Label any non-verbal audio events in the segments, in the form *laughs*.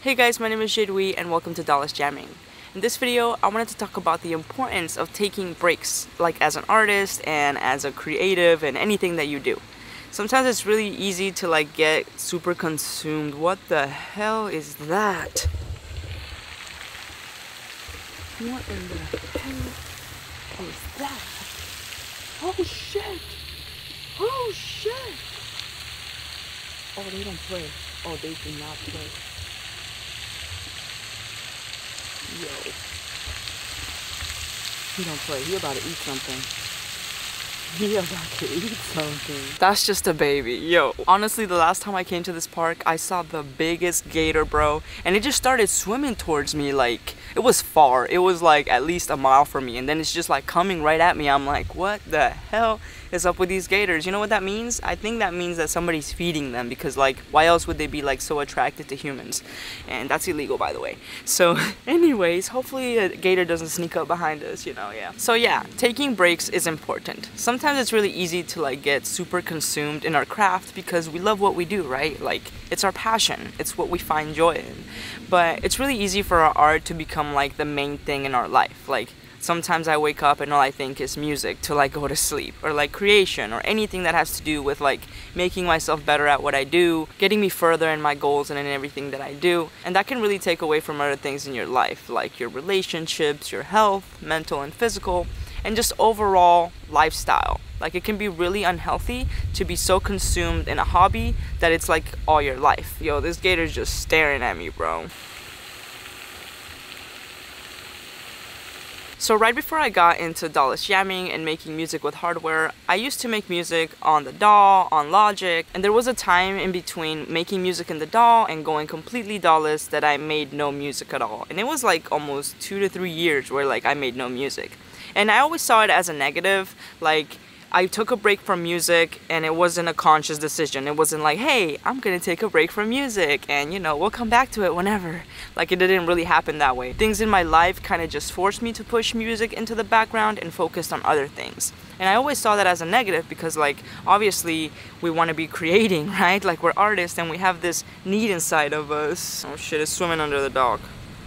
Hey guys, my name is Jade Wii and welcome to Dawless Jamming. In this video, I wanted to talk about the importance of taking breaks, like as an artist and as a creative and anything that you do. Sometimes it's really easy to like get super consumed. What the hell is that? What in the hell is that? Oh shit! Oh shit! Oh, they don't play. Oh, they do not play. Yo. He don't play. He about to eat something. He about to eat something. That's just a baby. Yo. Honestly, the last time I came to this park, I saw the biggest gator, bro. And it just started swimming towards me like it was far. It was like at least a mile from me. And then it's just like coming right at me. I'm like, what the hell is up with these gators? You know what that means? I think that means that somebody's feeding them because like why else would they be like so attracted to humans? And that's illegal by the way. So *laughs* anyways, hopefully a gator doesn't sneak up behind us, you know, yeah. So yeah, taking breaks is important. Sometimes it's really easy to like get super consumed in our craft because we love what we do, right? Like it's our passion. It's what we find joy in. But it's really easy for our art to become like the main thing in our life. Like sometimes I wake up and all I think is music to like go to sleep or like creation or anything that has to do with like making myself better at what I do, getting me further in my goals and in everything that I do. And that can really take away from other things in your life like your relationships, your health, mental and physical, and just overall lifestyle. Like it can be really unhealthy to be so consumed in a hobby that it's like all your life. Yo, this gator's just staring at me, bro. So right before I got into Dawless jamming and making music with hardware, I used to make music on the DAW, on Logic, and there was a time in between making music in the DAW and going completely DAWless that I made no music at all. And it was like almost two to three years where like I made no music. And I always saw it as a negative, like I took a break from music and it wasn't a conscious decision. It wasn't like, hey, I'm gonna take a break from music and you know, we'll come back to it whenever. Like it didn't really happen that way. Things in my life kind of just forced me to push music into the background and focused on other things. And I always saw that as a negative because like obviously we want to be creating, *laughs* right? Like we're artists and we have this need inside of us. Oh shit, it's swimming under the dock.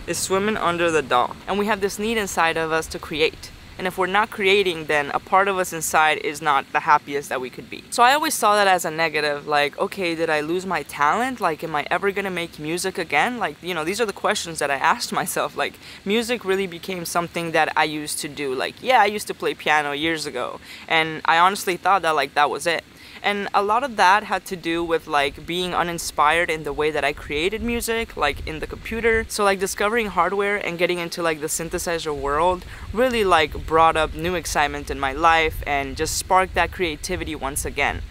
It's swimming under the dock. And we have this need inside of us to create. And if we're not creating, then a part of us inside is not the happiest that we could be. So I always saw that as a negative, like, okay, did I lose my talent? Like, am I ever gonna make music again? Like, you know, these are the questions that I asked *laughs* myself. Like, music really became something that I used to do. Like, yeah, I used to play piano years ago. And I honestly thought that, like, that was it. And a lot of that had to do with like being uninspired in the way that I created music, like in the computer. So like discovering hardware and getting into like the synthesizer world really like brought up new excitement in my life and just sparked that creativity once again.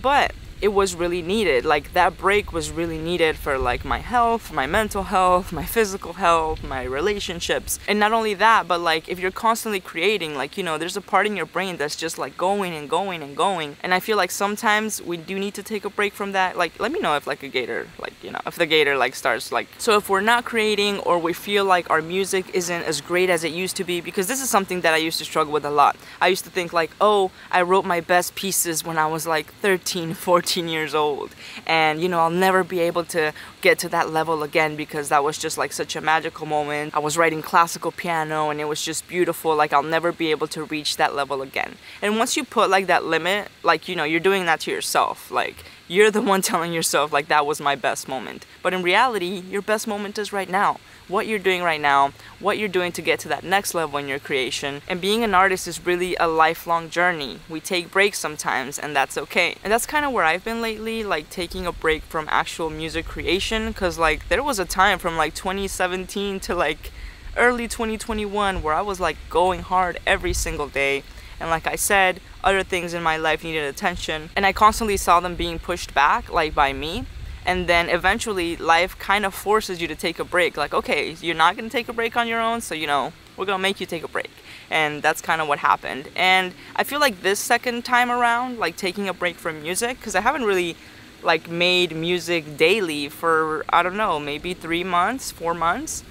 But it was really needed. Like that break was really needed for like my health, my mental health, my physical health, my relationships. And not only that, but like if you're constantly creating, like you know, there's a part in your brain that's just like going and going and going. And I feel like sometimes we do need to take a break from that. Like let me know if like a gator, like you know, if the gator like starts like so if we're not creating or we feel like our music isn't as great as it used to be because this is something that I used to struggle with a lot. I used to think like, "Oh, I wrote my best pieces when I was like 13, 14 14 years old. And you know I'll never be able to get to that level again because that was just like such a magical moment I was writing classical piano and it was just beautiful like I'll never be able to reach that level again and once you put like that limit like you know you're doing that to yourself like you're the *laughs* one telling yourself like that was my best moment but in reality your best moment is right now what you're doing right now, what you're doing to get to that next level in your creation. And being an artist is really a lifelong journey. We take breaks sometimes and that's okay. And that's kind of where I've been lately, like taking a break from actual music creation cuz like there was a time from like 2017 to like early 2021 where I was like going hard every single day. And like I said, other things in my life needed attention. And I constantly saw them being pushed back, like by me and then eventually life kind of forces you to take a break like okay you're not going to take a break on your own so you know we're going to make you take a break and that's kind of what happened and i feel like this second time around like taking a break from music because i haven't really like made music daily for i don't know maybe three months four months.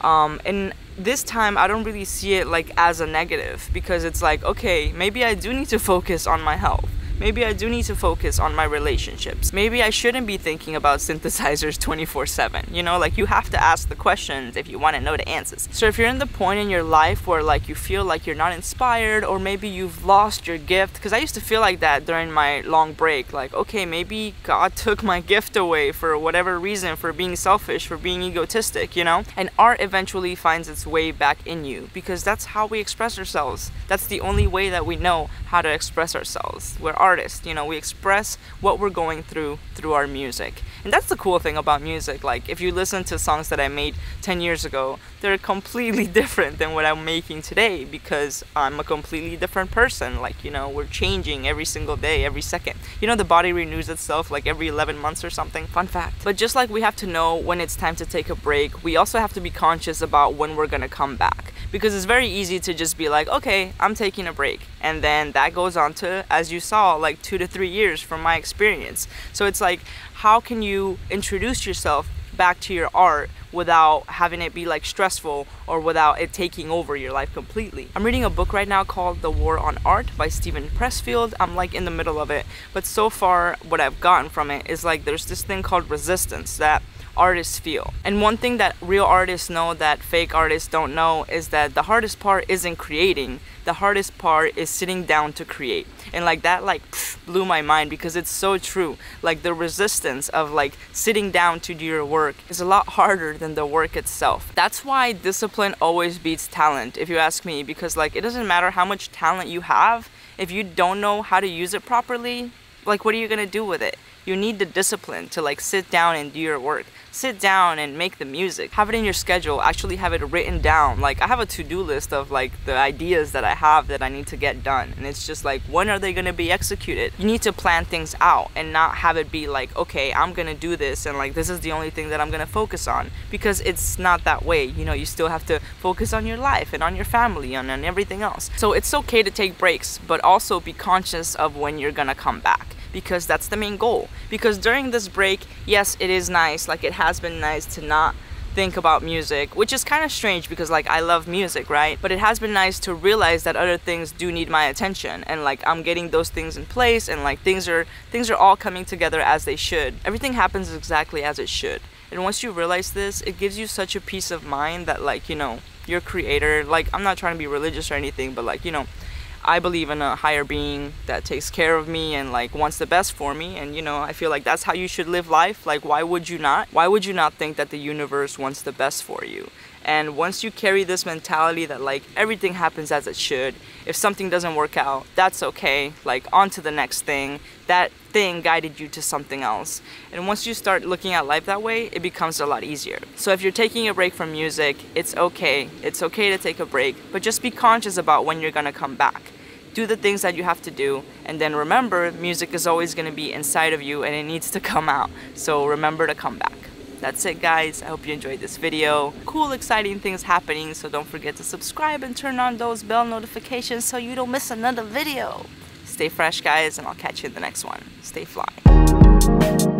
Um, and this time i don't really see it like as a negative because it's like okay maybe i do need to *laughs* focus on my health maybe I do need to focus on my relationships. Maybe I shouldn't be thinking about synthesizers *laughs* 24 7. You know, like you have to ask the questions if you want to know the answers. So if you're in the point in your life where like you feel like you're not inspired or maybe you've lost your gift, because I used to feel like that during my long break. Like, okay, maybe God *laughs* took my gift away for whatever reason, for being selfish, for being egotistic, you know? And art eventually finds its way back in you because that's how we express ourselves. That's the only way that we know how to express ourselves. We're artists, you know, we express what we're going through through our music. And that's the cool thing about music. Like, if you listen to songs that I made 10 years ago, they're *laughs* completely different than what I'm making today because I'm a completely different person. Like, you know, we're changing every single day, every second. You know, the body renews itself like every 11 months or something. Fun fact. But just like we have to know when it's time to take a break, we also have to be conscious about when we're gonna come back because it's very easy to just be like, okay, I'm taking a break. And then that goes on to, as you saw, like two to three years from my experience. So it's like, how can you introduce yourself back to your art without having it be like stressful or without it taking over your life completely. I'm reading a book right now called The War of Art by Steven Pressfield. I'm like in the middle of it, but so far what I've gotten from it is like there's this thing called resistance that artists feel. And one thing that real artists know that fake artists don't know is that the hardest part isn't creating. The hardest part is sitting down to create. And like that like pff, blew my mind because it's so true. Like the resistance of like sitting down to do your work is a lot harder than the work itself. That's why discipline always beats talent if you ask me because like it doesn't matter how much talent you have if you don't know how to use it properly, like what are you going to do with it? you need the discipline to like sit down and do your work sit down and make the music. Have it in your schedule actually have it written down. Like i have a to-do list of like the ideas that i have that i need to get done. And it's just like when are they to be executed? You need to plan things out and not have it be like okay i'm to do this and like this is the only thing that i'm to focus on. Because it's not that way. You know you still have to focus on your life and on your family and on everything else. So it's okay to take breaks but also be conscious of when you're to come back because that's the main goal. Because during this break, yes, it is nice, like it has been nice to not think about music, which is kind of strange because like I love music, right? But it has been nice to realize that other things do need my attention and like I'm getting those things in place and like things are things are all coming together as they should. Everything happens exactly as it should. And once you realize this, it gives you such a peace of mind that like, you know, your creator, like I'm not trying to be religious or anything, but like, you know, I believe in a higher being that takes care of me and like wants the best for me and you know I feel like that's how you should live life like why would you not why would you not think that the universe wants the best for you and once you carry this mentality that like everything happens as it should, if something doesn't work out, that's okay. Like on to the next thing. That thing guided you to something else. And once you start looking at life that way, it becomes a lot easier. So if you're taking a break from music, it's okay. It's okay to take a break, but just be conscious about when you're gonna come back do the things that you have to do and then remember music is always going to be inside of you and it needs to *laughs* come out. So remember to come back. That's it guys. I hope you enjoyed this video. Cool exciting things happening so don't forget to subscribe and turn on those bell notifications so you don't miss another video. Stay fresh guys and i'll catch you in the next one. Stay fly